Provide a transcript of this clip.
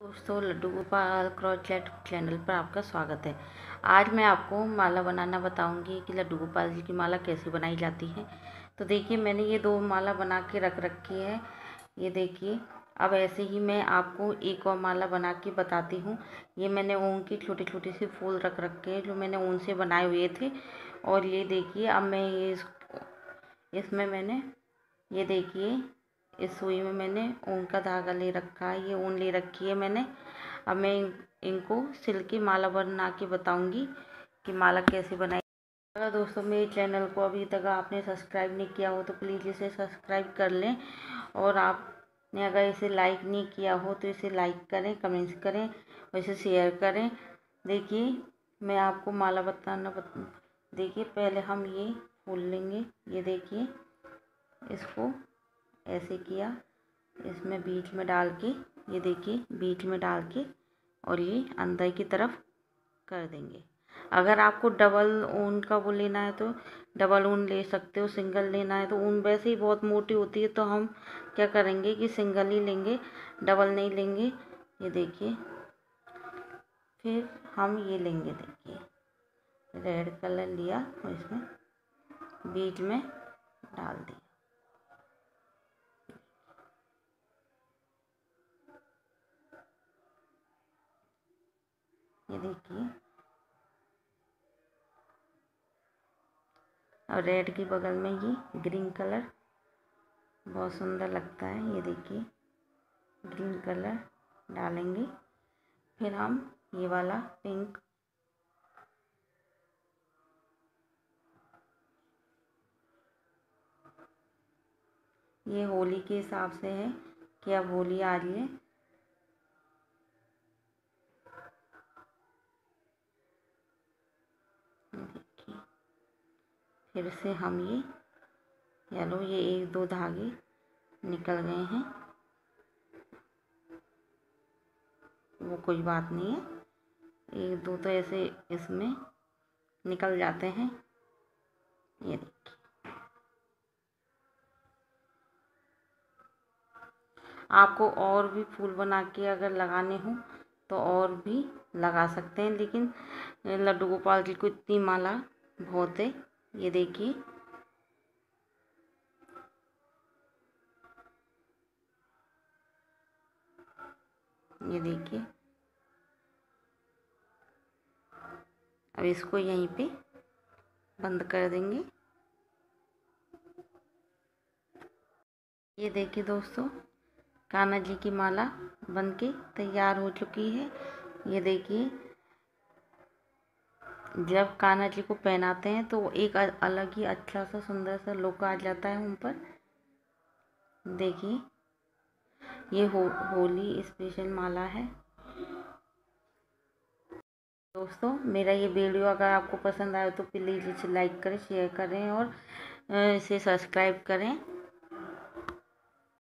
दोस्तों, लड्डू गोपाल क्रॉचलेट चैनल पर आपका स्वागत है। आज मैं आपको माला बनाना बताऊँगी कि लड्डू गोपाल जी की माला कैसे बनाई जाती है। तो देखिए, मैंने ये दो माला बना के रख रखी है। ये देखिए, अब ऐसे ही मैं आपको एक और माला बना के बताती हूँ। ये मैंने ऊन की छोटे छोटे से फूल रख रखे हैं, जो मैंने ऊन से बनाए हुए थे। और ये देखिए, अब मैं ये इसमें मैंने, ये देखिए इस सुई में मैंने ऊन का धागा ले रखा है, ये ऊन ले रखी है मैंने। अब मैं इनको सिल के माला बना के बताऊँगी कि माला कैसे बनाई। अगर दोस्तों, मेरे चैनल को अभी तक आपने सब्सक्राइब नहीं किया हो तो प्लीज़ इसे सब्सक्राइब कर लें और आपने अगर इसे लाइक नहीं किया हो तो इसे लाइक करें, कमेंट्स करें और इसे शेयर करें। देखिए, मैं आपको माला बताना बता, देखिए, पहले हम ये फूल लेंगे, ये देखिए, इसको ऐसे किया। इसमें बीच में डाल के, ये देखिए, बीच में डाल के और ये अंदर की तरफ़ कर देंगे। अगर आपको डबल ऊन का वो लेना है तो डबल ऊन ले सकते हो, सिंगल लेना है तो ऊन वैसे ही बहुत मोटी होती है तो हम क्या करेंगे कि सिंगल ही लेंगे, डबल नहीं लेंगे। ये देखिए, फिर हम ये लेंगे देखिए, रेड कलर लिया और इसमें बीच में डाल दिया। ये देखिए और रेड के बगल में ये ग्रीन कलर बहुत सुंदर लगता है, ये देखिए। ग्रीन कलर डालेंगे। फिर हम ये वाला पिंक ये होली के हिसाब से है कि अब होली आ रही है। फिर से हम ये येलो, ये एक दो धागे निकल गए हैं। वो कोई बात नहीं है। एक दो तो ऐसे इसमें निकल जाते हैं। ये देखिए। आपको और भी फूल बना के अगर लगाने हो तो और भी लगा सकते हैं, लेकिन लड्डू गोपाल जी को इतनी माला बहुत है। ये देखिए। ये देखिए। अब इसको यहीं पे बंद कर देंगे। ये देखिए दोस्तों, कान्हा जी की माला बन के तैयार हो चुकी है। ये देखिए जब कान्हा जी को पहनाते हैं तो एक अलग ही अच्छा सा, सुंदर सा लुक आ जाता है उन पर। देखिए, ये हो, होली स्पेशल माला है। दोस्तों, मेरा ये वीडियो अगर आपको पसंद आए तो प्लीज़ इसे लाइक करें शेयर करें और इसे सब्सक्राइब करें।